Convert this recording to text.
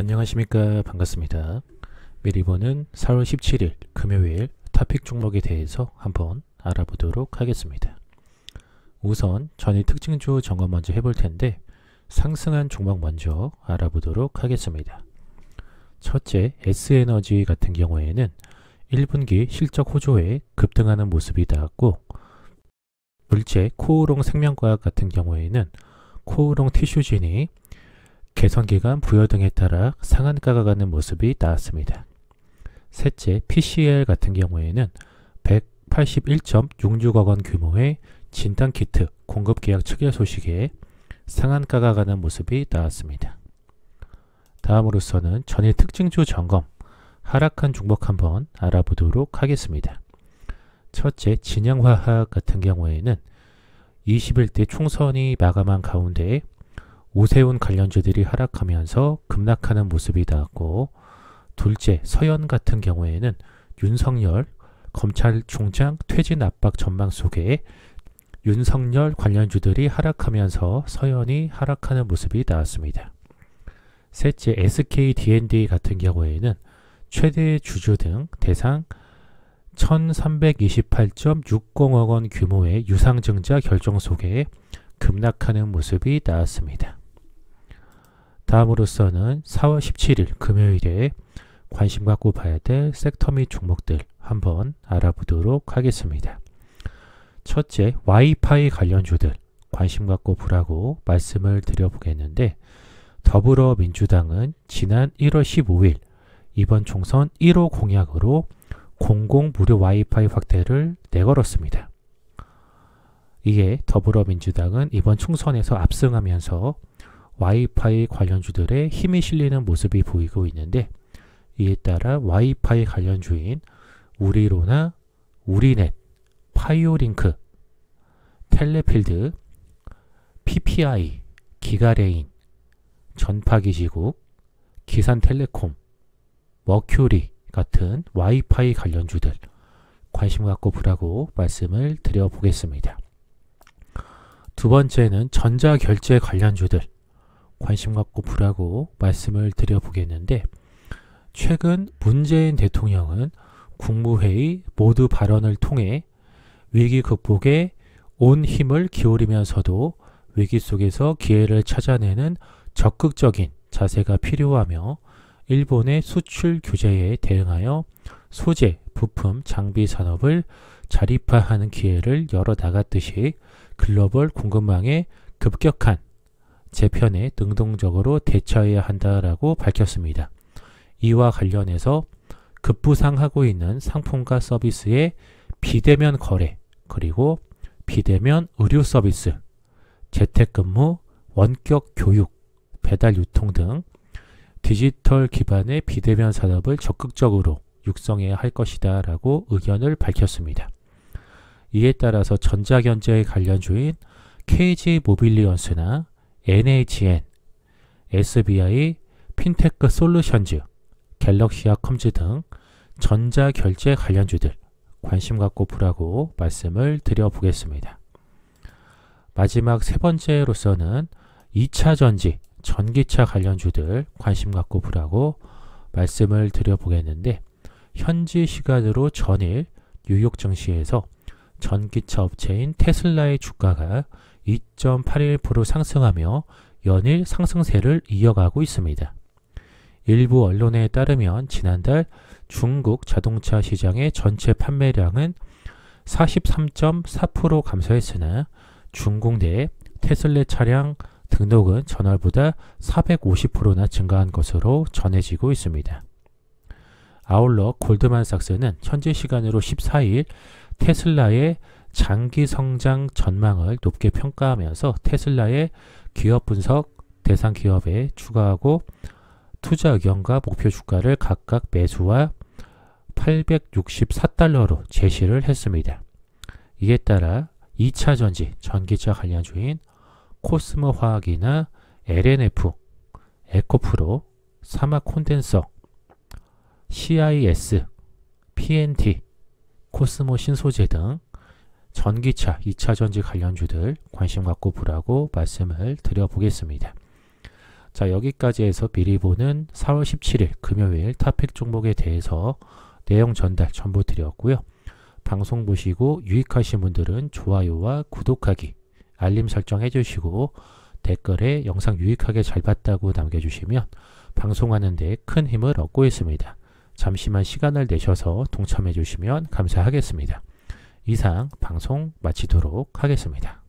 안녕하십니까 반갑습니다. 미리 보는 4월 17일 금요일 토픽 종목에 대해서 한번 알아보도록 하겠습니다. 우선 전일 특징주 점검 먼저 해볼 텐데 상승한 종목 먼저 알아보도록 하겠습니다. 첫째 S에너지 같은 경우에는 1분기 실적 호조에 급등하는 모습이 나왔고 둘째 코우롱 생명과학 같은 경우에는 코우롱 티슈진이 개선기간 부여 등에 따라 상한가가 가는 모습이 나왔습니다. 셋째, PCL 같은 경우에는 181.66억 원 규모의 진단키트 공급 계약 체결 소식에 상한가가 가는 모습이 나왔습니다. 다음으로서는 전일 특징주 점검, 하락한 종목 한번 알아보도록 하겠습니다. 첫째, 진양화학 같은 경우에는 21대 총선이 마감한 가운데 오세훈 관련주들이 하락하면서 급락하는 모습이 나왔고 둘째 서현 같은 경우에는 윤석열 검찰총장 퇴진 압박 전망 속에 윤석열 관련주들이 하락하면서 서현이 하락하는 모습이 나왔습니다. 셋째 SK D&D 같은 경우에는 최대 주주 등 대상 1328.60억 원 규모의 유상증자 결정 속에 급락하는 모습이 나왔습니다. 다음으로서는 4월 17일 금요일에 관심 갖고 봐야 될 섹터 및 종목들 한번 알아보도록 하겠습니다. 첫째, 와이파이 관련주들 관심 갖고 보라고 말씀을 드려보겠는데 더불어민주당은 지난 1월 15일 이번 총선 1호 공약으로 공공 무료 와이파이 확대를 내걸었습니다. 이에 더불어민주당은 이번 총선에서 압승하면서 와이파이 관련주들의 힘이 실리는 모습이 보이고 있는데 이에 따라 와이파이 관련주인 우리로나 우리넷, 파이오링크, 텔레필드, PPI, 기가레인, 전파기지국, 기산텔레콤, 머큐리 같은 와이파이 관련주들 관심 갖고 보라고 말씀을 드려보겠습니다. 두 번째는 전자결제 관련주들 관심 갖고 보라고 말씀을 드려보겠는데 최근 문재인 대통령은 국무회의 모두 발언을 통해 위기 극복에 온 힘을 기울이면서도 위기 속에서 기회를 찾아내는 적극적인 자세가 필요하며 일본의 수출 규제에 대응하여 소재, 부품, 장비 산업을 자립화하는 기회를 열어 나갔듯이 글로벌 공급망의 급격한 재편에 능동적으로 대처해야 한다라고 밝혔습니다. 이와 관련해서 급부상하고 있는 상품과 서비스의 비대면 거래 그리고 비대면 의료 서비스, 재택근무, 원격 교육, 배달 유통 등 디지털 기반의 비대면 산업을 적극적으로 육성해야 할 것이다 라고 의견을 밝혔습니다. 이에 따라서 전자경제의 관련 주인 KG 모빌리언스나 NHN, SBI, 핀테크 솔루션즈, 갤럭시아 컴즈 등 전자결제 관련주들 관심 갖고 보라고 말씀을 드려보겠습니다. 마지막 세 번째로서는 2차 전지, 전기차 관련주들 관심 갖고 보라고 말씀을 드려보겠는데 현지 시간으로 전일 뉴욕 증시에서 전기차 업체인 테슬라의 주가가 2.81% 상승하며 연일 상승세를 이어가고 있습니다. 일부 언론에 따르면 지난달 중국 자동차 시장의 전체 판매량은 43.4% 감소했으나 중국 내 테슬라 차량 등록은 전월보다 450%나 증가한 것으로 전해지고 있습니다. 아울러 골드만삭스는 현재 시간으로 14일 테슬라의 장기 성장 전망을 높게 평가하면서 테슬라의 기업 분석 대상 기업에 추가하고 투자 의견과 목표 주가를 각각 매수와 864달러로 제시를 했습니다. 이에 따라 2차 전지 전기차 관련주인 코스모 화학이나 LNF, 에코프로, 사막 콘덴서, CIS, PNT, 코스모 신소재 등 전기차, 2차 전지 관련주들 관심 갖고 보라고 말씀을 드려보겠습니다. 자 여기까지 해서 미리 보는 4월 17일 금요일 타픽 종목에 대해서 내용 전달 전부 드렸고요. 방송 보시고 유익하신 분들은 좋아요와 구독하기, 알림 설정 해주시고 댓글에 영상 유익하게 잘 봤다고 남겨주시면 방송하는 데 큰 힘을 얻고 있습니다. 잠시만 시간을 내셔서 동참해 주시면 감사하겠습니다. 이상 방송 마치도록 하겠습니다.